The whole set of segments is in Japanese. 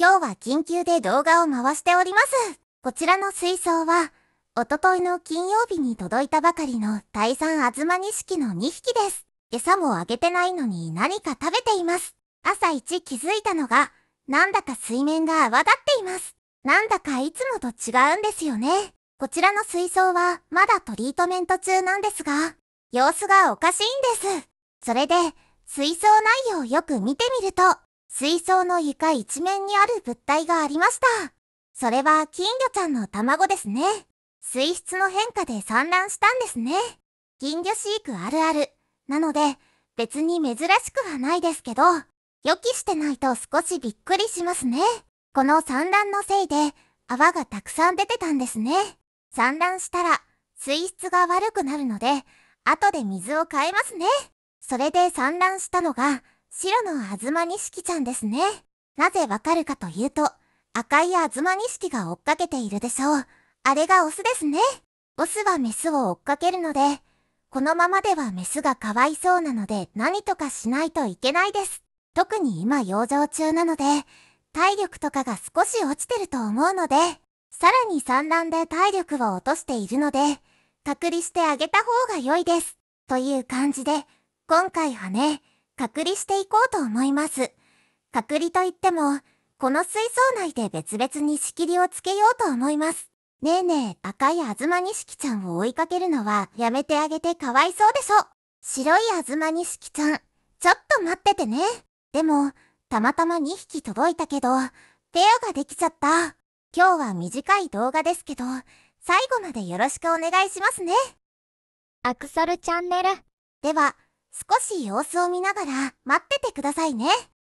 今日は緊急で動画を回しております。こちらの水槽は、おとといの金曜日に届いたばかりの大山あずま錦の2匹です。餌もあげてないのに何か食べています。朝一気づいたのが、なんだか水面が泡立っています。なんだかいつもと違うんですよね。こちらの水槽はまだトリートメント中なんですが、様子がおかしいんです。それで、水槽内容をよく見てみると、水槽の床一面にある物体がありました。それは金魚ちゃんの卵ですね。水質の変化で産卵したんですね。金魚飼育あるある。なので、別に珍しくはないですけど、予期してないと少しびっくりしますね。この産卵のせいで、泡がたくさん出てたんですね。産卵したら、水質が悪くなるので、後で水を変えますね。それで産卵したのが、白のアズマニシキちゃんですね。なぜわかるかというと、赤いアズマニシキが追っかけているでしょう。あれがオスですね。オスはメスを追っかけるので、このままではメスがかわいそうなので何とかしないといけないです。特に今養生中なので、体力とかが少し落ちてると思うので、さらに産卵で体力を落としているので、隔離してあげた方が良いです。という感じで、今回はね、隔離していこうと思います。隔離といっても、この水槽内で別々に仕切りをつけようと思います。ねえねえ、赤いアズマニシキちゃんを追いかけるのはやめてあげてかわいそうでしょ。白いアズマニシキちゃん、ちょっと待っててね。でも、たまたま2匹届いたけど、ペアができちゃった。今日は短い動画ですけど、最後までよろしくお願いしますね。アクソルチャンネル。では、少し様子を見ながら待っててくださいね。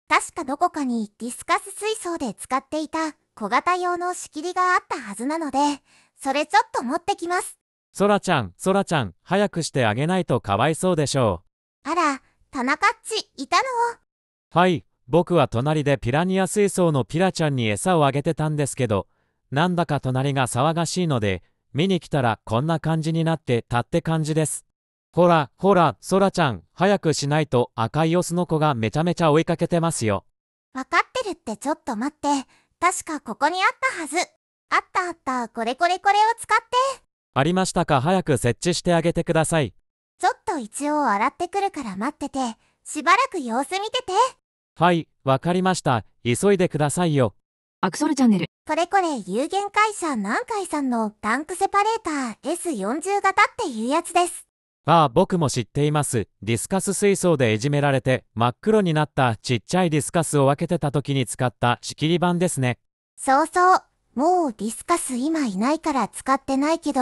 確かどこかにディスカス水槽で使っていた小型用の仕切りがあったはずなので、それちょっと持ってきます。そらちゃん、そらちゃん、早くしてあげないとかわいそうでしょあら、田中っち、いたの？う。はい、僕は隣でピラニア水槽のピラちゃんに餌をあげてたんですけど、なんだか隣が騒がしいので、見に来たらこんな感じになってたって感じです。ほら、ほら、そらちゃん、早くしないと赤いオスの子がめちゃめちゃ追いかけてますよ。わかってるってちょっと待って。確かここにあったはず。あったあった、これこれこれを使って。ありましたか？早く設置してあげてください。ちょっと一応洗ってくるから待ってて、しばらく様子見てて。はい、わかりました。急いでくださいよ。アクソルチャンネル。これこれ有限会社南海さんのタンクセパレーター S40 型っていうやつです。ああ、僕も知っています。ディスカス水槽でいじめられて真っ黒になったちっちゃいディスカスを分けてた時に使った仕切り板ですね。そうそう。もうディスカス今いないから使ってないけど、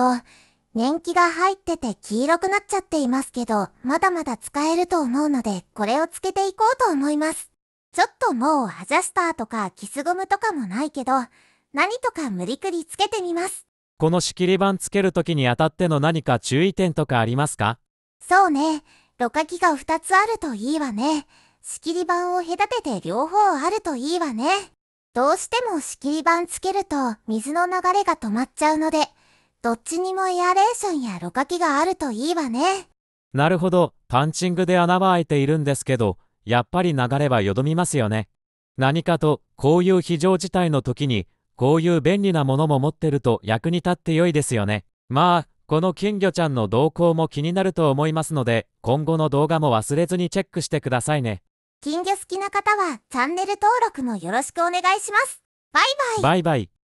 年季が入ってて黄色くなっちゃっていますけど、まだまだ使えると思うので、これをつけていこうと思います。ちょっともうアジャスターとかキスゴムとかもないけど、何とか無理くりつけてみます。この仕切り板つける時にあたっての何か注意点とかありますか？そうね。ろ過器が2つあるといいわね。仕切り板を隔てて両方あるといいわね。どうしても仕切り板つけると水の流れが止まっちゃうので、どっちにもエアレーションやろ過器があるといいわね。なるほど、パンチングで穴は開いているんですけど、やっぱり流れはよどみますよね。何かと、こういう非常事態の時に、こういう便利なものも持ってると役に立って良いですよね。まあ、この金魚ちゃんの動向も気になると思いますので、今後の動画も忘れずにチェックしてくださいね。金魚好きな方はチャンネル登録もよろしくお願いします。バイバイ。バイバイ。